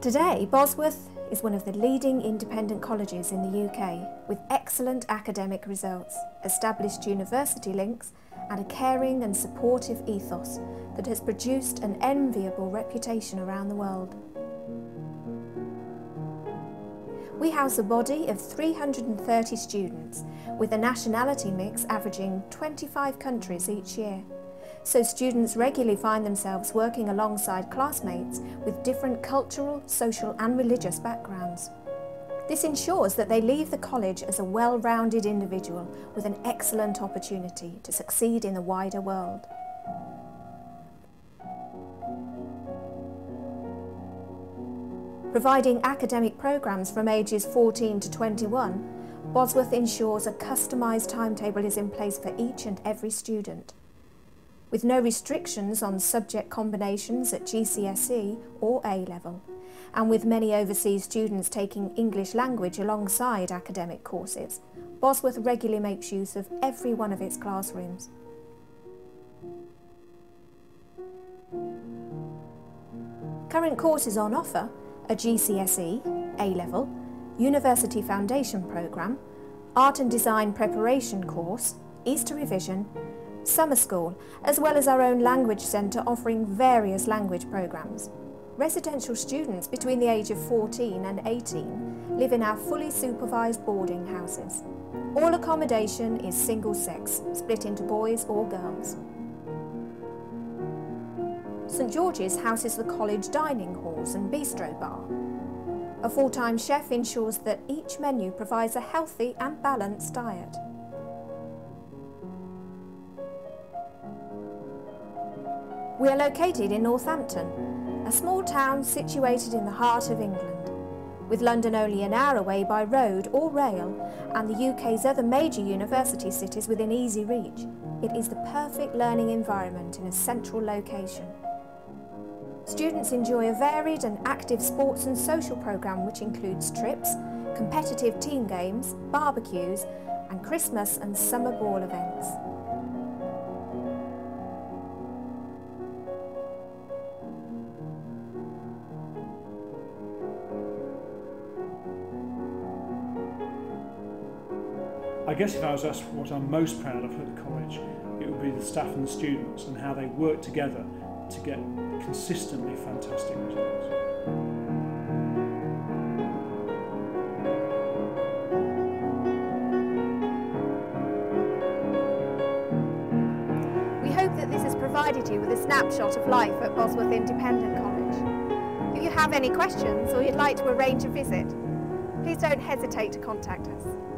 Today, Bosworth is one of the leading independent colleges in the UK with excellent academic results, established university links and a caring and supportive ethos that has produced an enviable reputation around the world. We house a body of 330 students with a nationality mix averaging 25 countries each year so students regularly find themselves working alongside classmates with different cultural, social and religious backgrounds. This ensures that they leave the college as a well-rounded individual with an excellent opportunity to succeed in the wider world. Providing academic programmes from ages 14 to 21, Bosworth ensures a customised timetable is in place for each and every student with no restrictions on subject combinations at GCSE or A-level, and with many overseas students taking English language alongside academic courses, Bosworth regularly makes use of every one of its classrooms. Current courses on offer are GCSE, A-level, University Foundation Programme, Art and Design Preparation course, Easter Revision summer school, as well as our own language centre offering various language programmes. Residential students between the age of 14 and 18 live in our fully supervised boarding houses. All accommodation is single sex, split into boys or girls. St George's houses the college dining halls and bistro bar. A full-time chef ensures that each menu provides a healthy and balanced diet. We are located in Northampton, a small town situated in the heart of England. With London only an hour away by road or rail and the UK's other major university cities within easy reach, it is the perfect learning environment in a central location. Students enjoy a varied and active sports and social programme which includes trips, competitive team games, barbecues and Christmas and summer ball events. I guess if I was asked what I'm most proud of at the college, it would be the staff and the students and how they work together to get consistently fantastic results. We hope that this has provided you with a snapshot of life at Bosworth Independent College. If you have any questions or you'd like to arrange a visit, please don't hesitate to contact us.